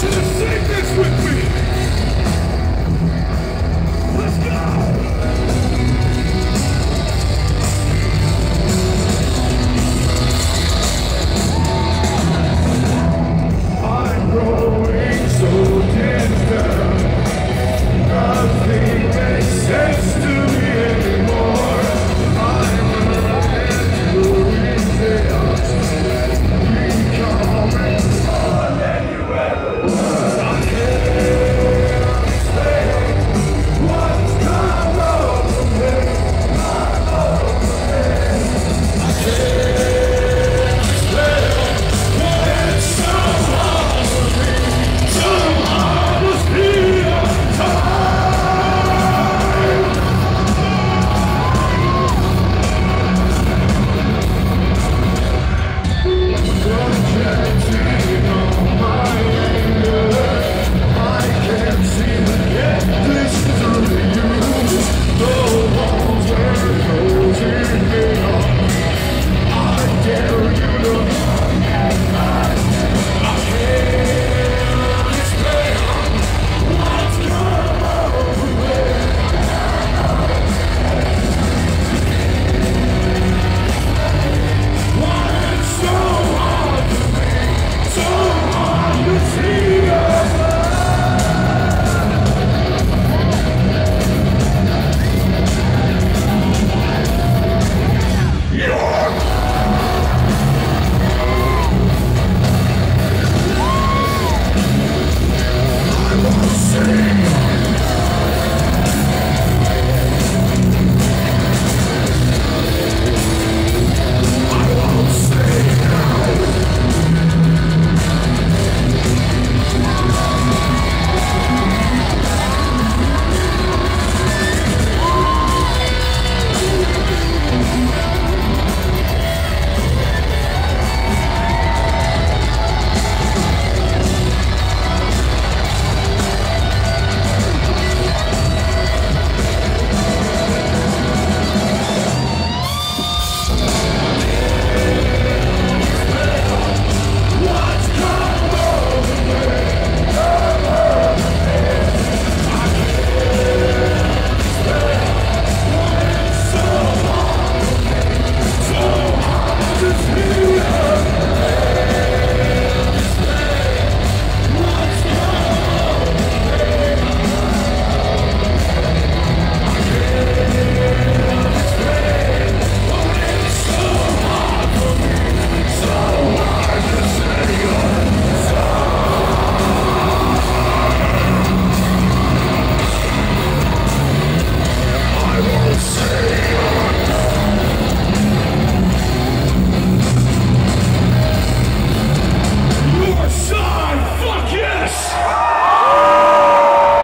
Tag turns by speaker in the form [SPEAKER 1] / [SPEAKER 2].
[SPEAKER 1] Scissors